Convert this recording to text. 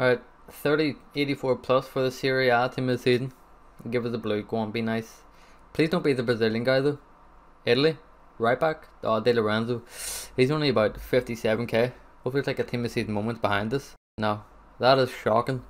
Alright, 30, 84 plus for the Serie A team of the season. Give us a blue. Go on, be nice. Please don't be the Brazilian guy though. Italy, right back. Oh, Di Lorenzo. He's only about 57k. Hopefully, it's like a team of season moment behind us. No, that is shocking.